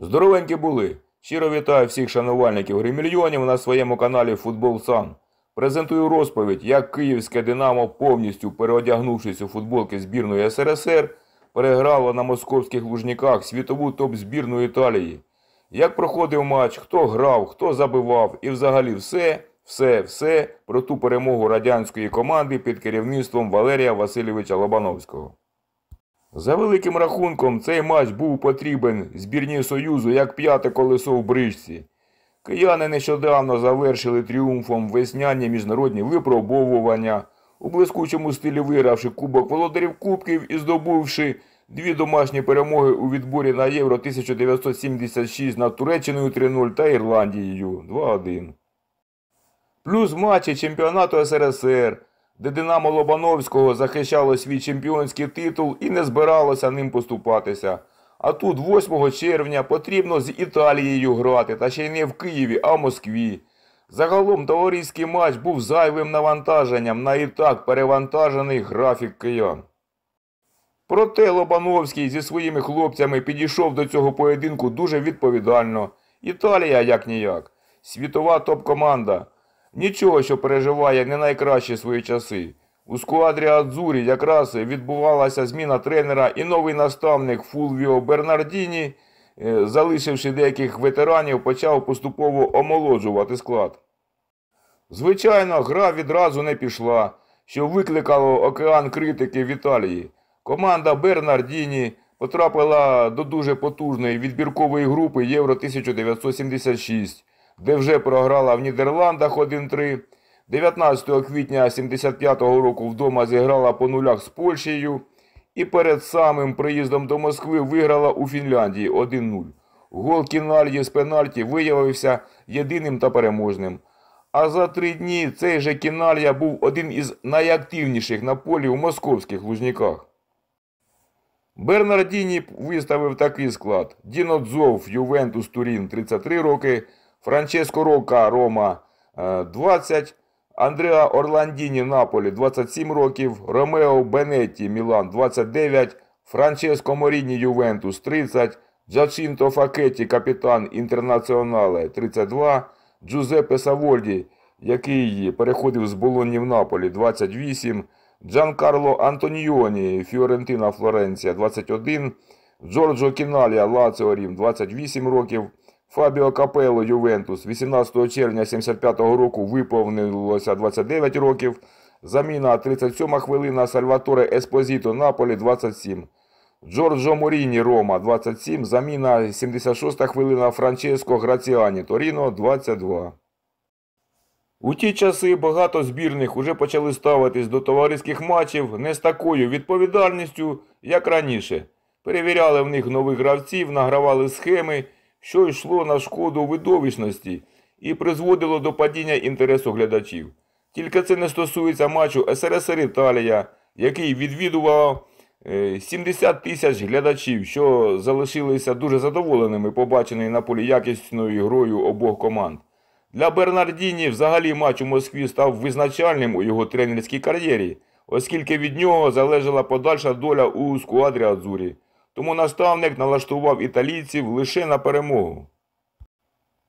Здоровенькі були. Щиро вітаю всіх шанувальників гримільйонів на своєму каналі Футбол Сан. Презентую розповідь, як київське Динамо, повністю переодягнувшись у футболки збірної СРСР, переграло на московських лужниках світову топ-збірну Італії. Як проходив матч, хто грав, хто забивав і взагалі все, все, все про ту перемогу радянської команди під керівництвом Валерія Васильовича Лобановського. За великим рахунком, цей матч був потрібен збірній Союзу як п'яте колесо в бричці. Кияни нещодавно завершили тріумфом весняні міжнародні випробовування, у блискучому стилі вигравши Кубок Володарів Кубків і здобувши дві домашні перемоги у відборі на Євро 1976 над Туреччиною 3-0 та Ірландією 2-1. Плюс матчі чемпіонату СРСР, де Динамо Лобановського захищало свій чемпіонський титул і не збиралося ним поступатися. А тут 8 червня потрібно з Італією грати, та ще й не в Києві, а в Москві. Загалом товариський матч був зайвим навантаженням на і так перевантажений графік киян. Проте Лобановський зі своїми хлопцями підійшов до цього поєдинку дуже відповідально. Італія як ніяк. Світова топ-команда. Нічого, що переживає не найкращі свої часи. У сквадрі Адзурі якраз відбувалася зміна тренера і новий наставник Фулвіо Бернардіні, е, залишивши деяких ветеранів, почав поступово омолоджувати склад. Звичайно, гра відразу не пішла, що викликало океан критики в Італії. Команда Бернардіні потрапила до дуже потужної відбіркової групи Євро 1976, де вже програла в Нідерландах 1-3. 19 квітня 75-го року вдома зіграла по нулях з Польщею і перед самим приїздом до Москви виграла у Фінляндії 1-0. Гол Кінальї з пенальті виявився єдиним та переможним. А за три дні цей же Кіналья був один із найактивніших на полі у московських лужниках. Бернардіні виставив такий склад: Діно Дзов, Ювентус Турін 33 роки, Франческо Рока Рома е, 20, Андреа Орландіні Наполі 27 років, Ромео Бенетті Мілан 29, Франческо Моріні Ювентус 30, Джачинто Факетті капітан Інтернаціонале 32, Джузеппе Савольді, який переходив з Болонні в Наполі 28, Джанкарло Антоніоні Фіорентина Флоренція 21, Джорджо Кіналія Лаціо Рім 28 років, Фабіо Капелло Ювентус 18 червня 75-го року виповнилося 29 років. Заміна 37 хвилина Сальваторе Еспозіто Наполі 27. Джорджо Моріні Рома 27. Заміна 76 хвилина Франческо Граціані Торіно 22. У ті часи багато збірних уже почали ставитись до товариських матчів не з такою відповідальністю, як раніше. Перевіряли в них нових гравців, награвали схеми що йшло на шкоду видовищності і призводило до падіння інтересу глядачів. Тільки це не стосується матчу СРСР Італія, який відвідував 70 тисяч глядачів, що залишилися дуже задоволеними побаченою на полі якісною грою обох команд. Для Бернардіні взагалі матч у Москві став визначальним у його тренерській кар'єрі, оскільки від нього залежала подальша доля у скуадрі Адзурі. Тому наставник налаштував італійців лише на перемогу.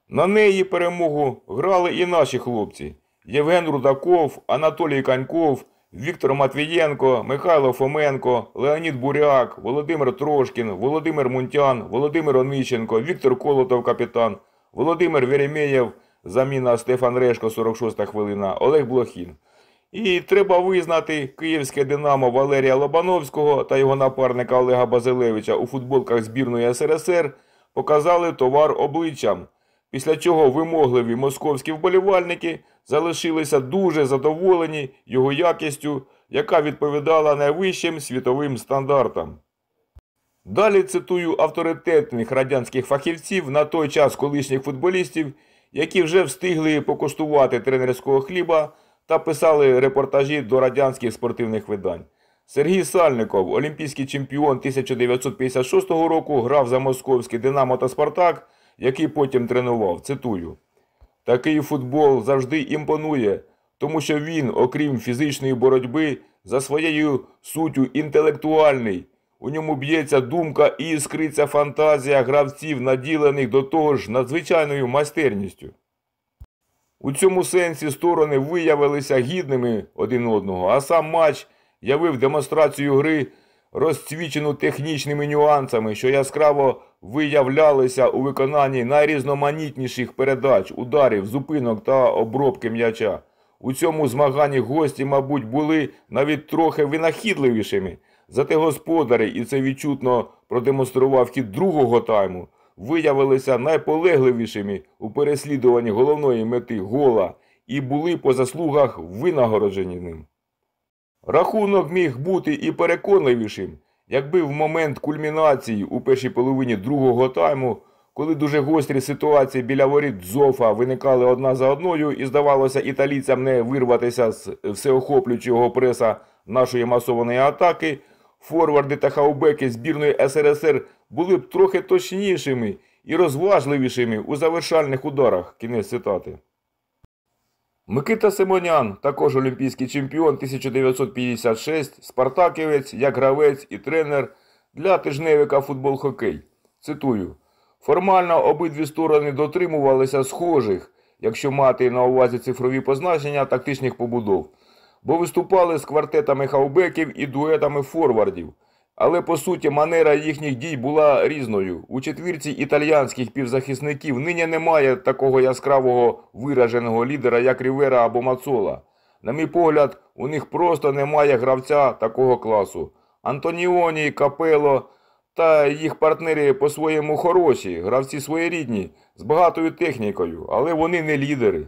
На неї перемогу грали і наші хлопці Євген Рудаков, Анатолій Каньков, Віктор Матвієнко, Михайло Фоменко, Леонід Буряк, Володимир Трошкін, Володимир Мунтян, Володимир Онищенко, Віктор Колотов, капітан, Володимир Веремєєв, заміна Стефан Решко, 46 хвилина, Олег Блохін. І треба визнати київське Динамо Валерія Лобановського та його напарника Олега Базилевича у футболках збірної СРСР показали товар обличчям, після чого вимогливі московські вболівальники залишилися дуже задоволені його якістю, яка відповідала найвищим світовим стандартам. Далі цитую авторитетних радянських фахівців на той час колишніх футболістів, які вже встигли покуштувати тренерського хліба та писали репортажі до радянських спортивних видань. Сергій Сальников, олімпійський чемпіон 1956 року, грав за московський Динамо та Спартак, який потім тренував. Цитую: Такий футбол завжди імпонує, тому що він, окрім фізичної боротьби, за своєю суттю інтелектуальний. у ньому б'ється думка і іскриться фантазія гравців, наділених до того ж надзвичайною майстерністю. У цьому сенсі сторони виявилися гідними один одного, а сам матч явив демонстрацію гри, розцвічену технічними нюансами, що яскраво виявлялися у виконанні найрізноманітніших передач, ударів, зупинок та обробки м'яча. У цьому змаганні гості, мабуть, були навіть трохи винахідливішими. Зате господарі, і це відчутно продемонстрував хід другого тайму, виявилися найполегливішими у переслідуванні головної мети гола і були по заслугах винагороджені ним. Рахунок міг бути і переконливішим, якби в момент кульмінації у першій половині другого тайму, коли дуже гострі ситуації біля воріт Зофа виникали одна за одною і здавалося італійцям не вирватися з всеохоплюючого преса нашої масованої атаки, форварди та хаубеки збірної СРСР були б трохи точнішими і розважливішими у завершальних ударах. Кінець цитати. Микита Симонян, також олімпійський чемпіон 1956, спартаківець, як гравець і тренер для тижневика футбол-хокей. Цитую. Формально обидві сторони дотримувалися схожих, якщо мати на увазі цифрові позначення тактичних побудов, бо виступали з квартетами хаубеків і дуетами форвардів. Але по суті манера їхніх дій була різною. У четвірці італіянських півзахисників нині немає такого яскравого вираженого лідера, як Рівера або Мацола. На мій погляд, у них просто немає гравця такого класу. Антоніоні, Капело та їх партнери по-своєму хороші, гравці своєрідні, з багатою технікою, але вони не лідери.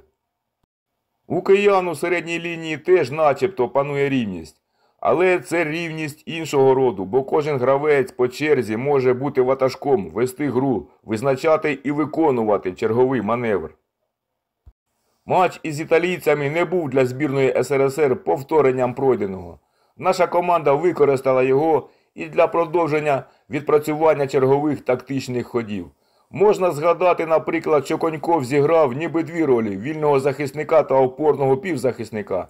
У киян у середній лінії теж начебто панує рівність. Але це рівність іншого роду, бо кожен гравець по черзі може бути ватажком, вести гру, визначати і виконувати черговий маневр. Матч із італійцями не був для збірної СРСР повторенням пройденого. Наша команда використала його і для продовження відпрацювання чергових тактичних ходів. Можна згадати, наприклад, що Коньков зіграв ніби дві ролі вільного захисника та опорного півзахисника.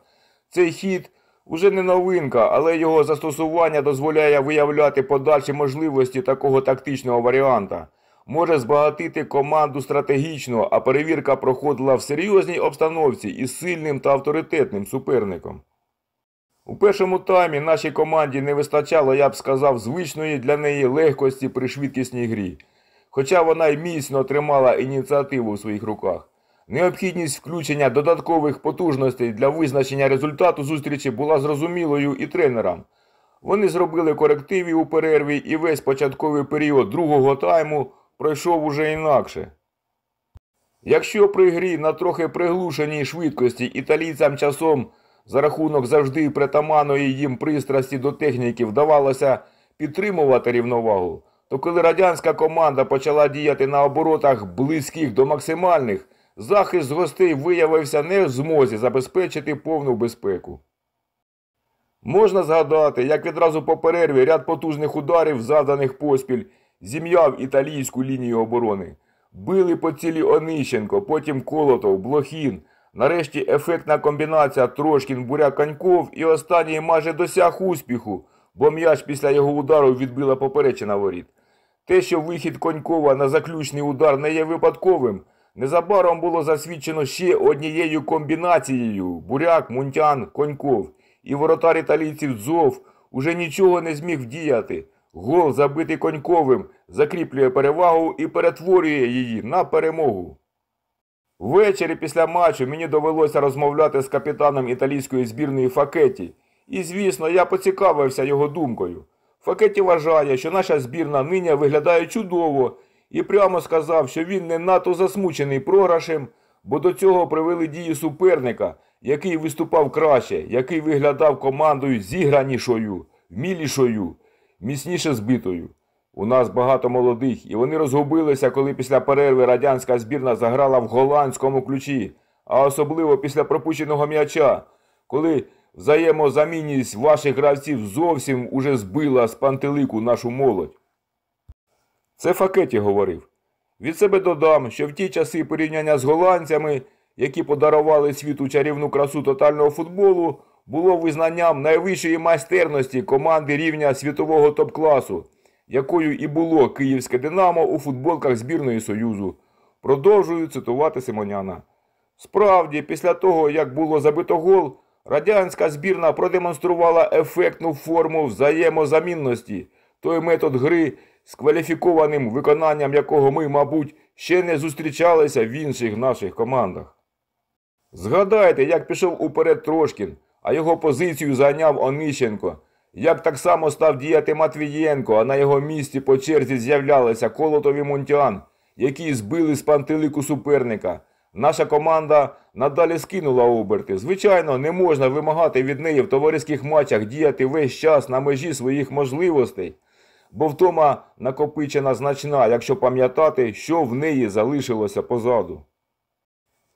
Цей хід уже не новинка, але його застосування дозволяє виявляти подальші можливості такого тактичного варіанта. Може збагатити команду стратегічно, а перевірка проходила в серйозній обстановці із сильним та авторитетним суперником. У першому таймі нашій команді не вистачало, я б сказав, звичної для неї легкості при швидкісній грі, хоча вона й міцно тримала ініціативу в своїх руках. Необхідність включення додаткових потужностей для визначення результату зустрічі була зрозумілою і тренерам. Вони зробили корективи у перерві і весь початковий період другого тайму пройшов уже інакше. Якщо при грі на трохи приглушеній швидкості італійцям часом за рахунок завжди притаманної їм пристрасті до техніки вдавалося підтримувати рівновагу, то коли радянська команда почала діяти на оборотах близьких до максимальних, захист гостей виявився не в змозі забезпечити повну безпеку. Можна згадати, як відразу по перерві ряд потужних ударів, завданих поспіль, зім'яв італійську лінію оборони. Били по цілі Онищенко, потім Колотов, Блохін. Нарешті ефектна комбінація Трошкін буряк Каньков і останній майже досяг успіху, бо м'яч після його удару відбила поперечина воріт. Те, що вихід Конькова на заключний удар не є випадковим, незабаром було засвідчено ще однією комбінацією буряк, мунтян, коньков. І воротар італійців Дзов уже нічого не зміг вдіяти. Гол, забитий коньковим, закріплює перевагу і перетворює її на перемогу. Ввечері після матчу мені довелося розмовляти з капітаном італійської збірної Факеті. І, звісно, я поцікавився його думкою. Факеті вважає, що наша збірна нині виглядає чудово, і прямо сказав, що він не надто засмучений програшем, бо до цього привели дії суперника, який виступав краще, який виглядав командою зігранішою, вмілішою, міцніше збитою. У нас багато молодих, і вони розгубилися, коли після перерви радянська збірна заграла в голландському ключі, а особливо після пропущеного м'яча, коли взаємозамінність ваших гравців зовсім уже збила з пантелику нашу молодь. Це Факеті говорив. Від себе додам, що в ті часи порівняння з голландцями, які подарували світу чарівну красу тотального футболу, було визнанням найвищої майстерності команди рівня світового топ-класу, якою і було Київське Динамо у футболках збірної Союзу. Продовжую цитувати Симоняна. Справді, після того, як було забито гол, радянська збірна продемонструвала ефектну форму взаємозамінності, той метод гри, з кваліфікованим виконанням якого ми, мабуть, ще не зустрічалися в інших наших командах. Згадайте, як пішов уперед Трошкін, а його позицію зайняв Онищенко, як так само став діяти Матвієнко, а на його місці по черзі з'являлися Колотов і Мунтян, які збили з пантелику суперника. Наша команда надалі скинула оберти. Звичайно, не можна вимагати від неї в товариських матчах діяти весь час на межі своїх можливостей, бо втома накопичена значна, якщо пам'ятати, що в неї залишилося позаду.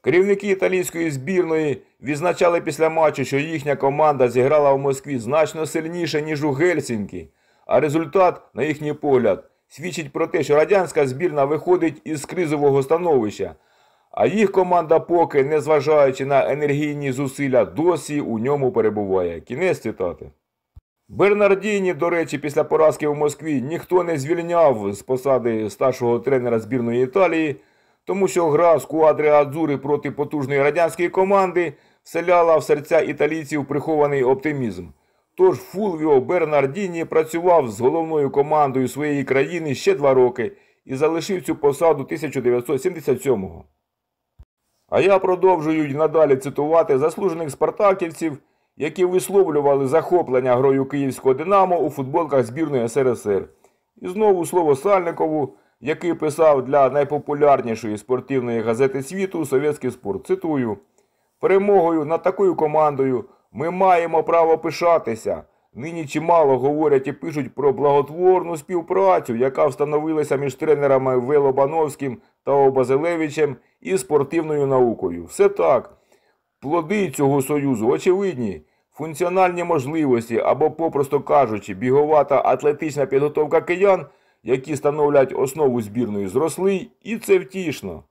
Керівники італійської збірної відзначали після матчу, що їхня команда зіграла в Москві значно сильніше, ніж у Гельсінкі, а результат, на їхній погляд, свідчить про те, що радянська збірна виходить із кризового становища, а їх команда поки, незважаючи на енергійні зусилля, досі у ньому перебуває. Кінець цитати. Бернардіні, до речі, після поразки в Москві ніхто не звільняв з посади старшого тренера збірної Італії, тому що гра з куадри Адзури проти потужної радянської команди вселяла в серця італійців прихований оптимізм. Тож Фулвіо Бернардіні працював з головною командою своєї країни ще два роки і залишив цю посаду 1977-го. А я продовжую й надалі цитувати заслужених спартаківців, які висловлювали захоплення грою київського Динамо у футболках збірної СРСР. І знову слово Сальникову, який писав для найпопулярнішої спортивної газети світу Совєтський спорт. Цитую: Перемогою над такою командою ми маємо право пишатися. Нині чимало говорять і пишуть про благотворну співпрацю, яка встановилася між тренерами Велобановським та Обазелевичем і спортивною наукою. Все так. Плоди цього союзу очевидні. Функціональні можливості або, попросту кажучи, бігова та атлетична підготовка киян, які становлять основу збірної, зросли, і це втішно.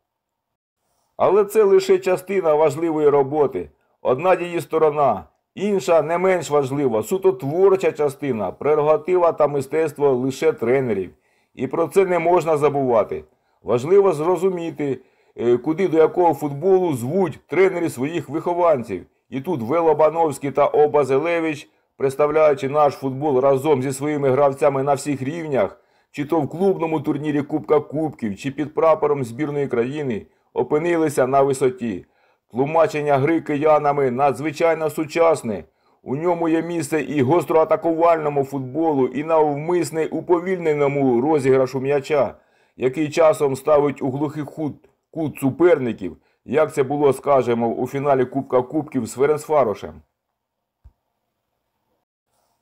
Але це лише частина важливої роботи, одна її сторона, інша не менш важлива, суто творча частина, прерогатива та мистецтво лише тренерів. І про це не можна забувати. Важливо зрозуміти, е, куди до якого футболу звуть тренери своїх вихованців. І тут Велобановський та Обазелевич, представляючи наш футбол разом зі своїми гравцями на всіх рівнях, чи то в клубному турнірі Кубка Кубків, чи під прапором збірної країни, опинилися на висоті. Тлумачення гри киянами надзвичайно сучасне. У ньому є місце і гостроатакувальному футболу, і навмисне уповільненому розіграшу м'яча, який часом ставить у глухий кут, кут суперників, як це було, скажемо, у фіналі Кубка Кубків з Ференсфарошем.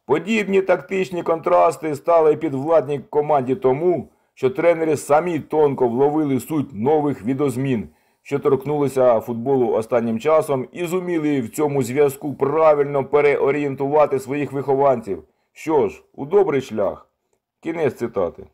Подібні тактичні контрасти стали підвладні команді тому, що тренери самі тонко вловили суть нових відозмін, що торкнулися футболу останнім часом, і зуміли в цьому зв'язку правильно переорієнтувати своїх вихованців. Що ж, у добрий шлях. Кінець цитати.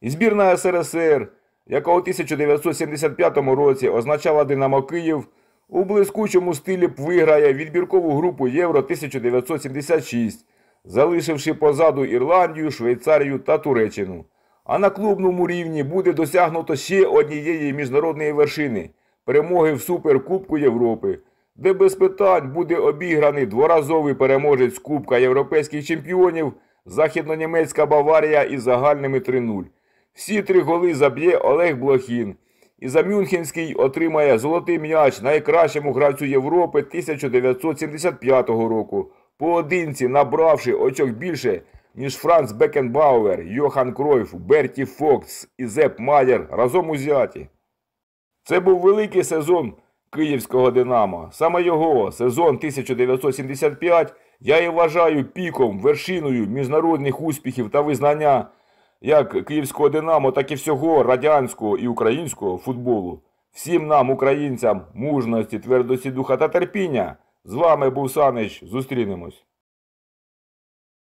І збірна СРСР, яка у 1975 році означала Динамо Київ, у блискучому стилі виграє відбіркову групу Євро 1976, залишивши позаду Ірландію, Швейцарію та Туреччину. А на клубному рівні буде досягнуто ще однієї міжнародної вершини перемоги в Суперкубку Європи, де без питань буде обіграний дворазовий переможець Кубка європейських чемпіонів Західнонімецька Баварія із загальними 3-0. Всі три голи заб'є Олег Блохін. І за Мюнхенський отримає золотий м'яч найкращому гравцю Європи 1975 року, поодинці набравши очок більше, ніж Франц Бекенбауер, Йохан Кройф, Берті Фогтс і Зеп Майер разом узяті. Це був великий сезон київського Динамо. Саме його сезон 1975 я і вважаю піком, вершиною міжнародних успіхів та визнання як київського Динамо, так і всього радянського і українського футболу. Всім нам, українцям, мужності, твердості духа та терпіння. З вами був Санич. Зустрінемось.